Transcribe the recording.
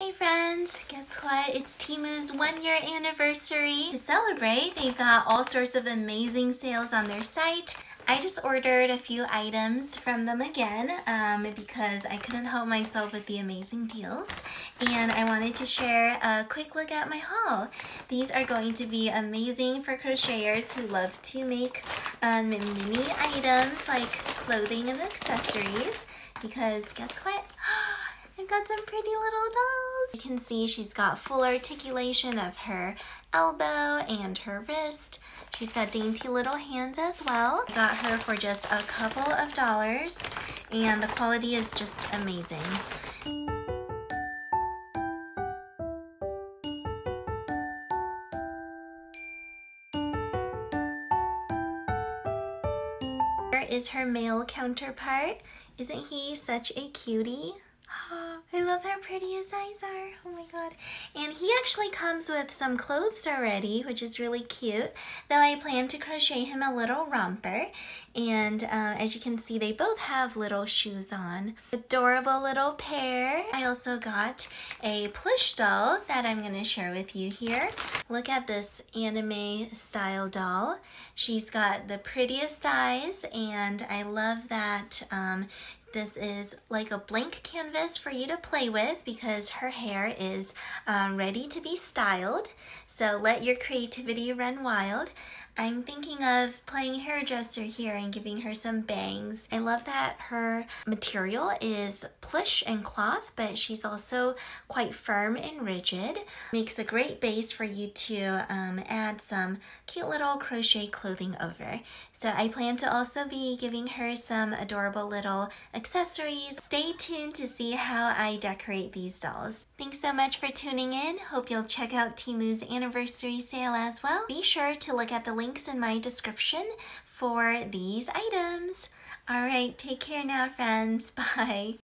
Hey friends, guess what? It's Temu's one year anniversary. To celebrate, they've got all sorts of amazing sales on their site. I just ordered a few items from them again um, because I couldn't help myself with the amazing deals and I wanted to share a quick look at my haul. These are going to be amazing for crocheters who love to make um, mini items like clothing and accessories because guess what? I've got some pretty little dolls. You can see she's got full articulation of her elbow and her wrist. She's got dainty little hands as well. Got her for just a couple of dollars and the quality is just amazing. Here is her male counterpart. Isn't he such a cutie? Love how pretty his eyes are. Oh my god. And he actually comes with some clothes already, which is really cute. Though I plan to crochet him a little romper. And uh, as you can see, they both have little shoes on. Adorable little pair. I also got a plush doll that I'm going to share with you here. Look at this anime style doll. She's got the prettiest eyes and I love that um, this is like a blank canvas for you to play with because her hair is um, ready to be styled. So let your creativity run wild. I'm thinking of playing hairdresser here and giving her some bangs. I love that her material is plush and cloth, but she's also quite firm and rigid. Makes a great base for you to um, add some cute little crochet clothing over. So I plan to also be giving her some adorable little accessories. Stay tuned to see how I decorate these dolls. Thanks so much for tuning in. Hope you'll check out Temu's anniversary sale as well. Be sure to look at the links in my description for these items. All right, take care now, friends. Bye.